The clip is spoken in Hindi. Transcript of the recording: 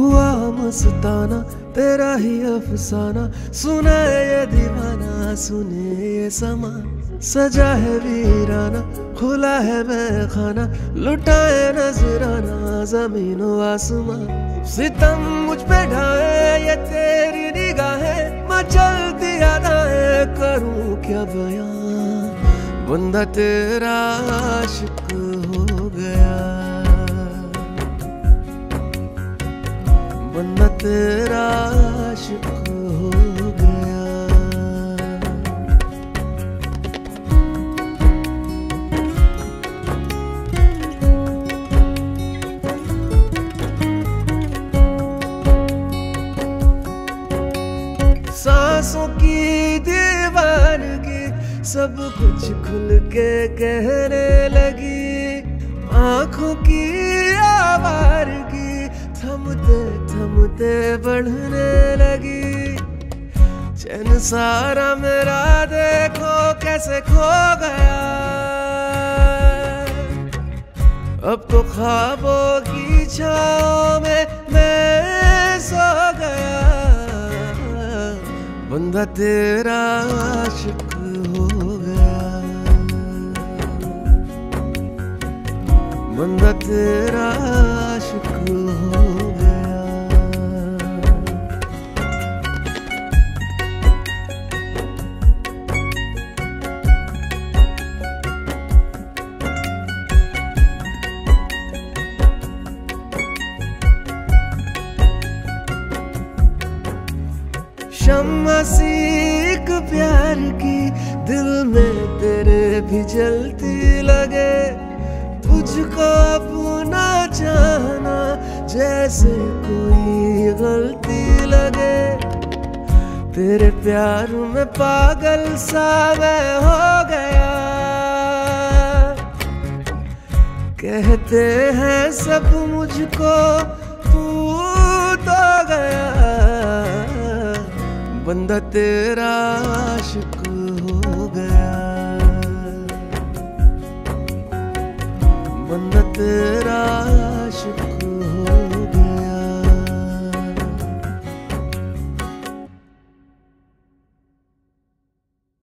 हुआ मस्ताना, तेरा ही अफसाना। सुने ये दीवाना, सुने ये समा। सजा है वीराना, खुला है मैं खाना लुटाए नजराना, ज़मीन आसमां सितम मुझ पे ढाए, ये तेरी निगाहें। मचलती यादें करूँ क्या बयां बंदा तेरा आशिक हो गया। तेरा हो गया। की सब कुछ खुल के कहने लगी। आँखों की आवारगी थमते थमते बढ़ने लगी। चैन सारा मेरा देखो कैसे खो गया। अब तो ख्वाबों की छाओ में मैं सो गया। बंदा तेरा आशिक हो गया। बंदा तेरा आशिक हो शम्मा सीख प्यार की दिल में तेरे भी जलती लगे। तुझको अपना जाना जैसे कोई गलती लगे। तेरे प्यार में पागल सा मैं हो गया। कहते हैं सब मुझको बंदा तेरा आशिक हो गया। बंदा तेरा आशिक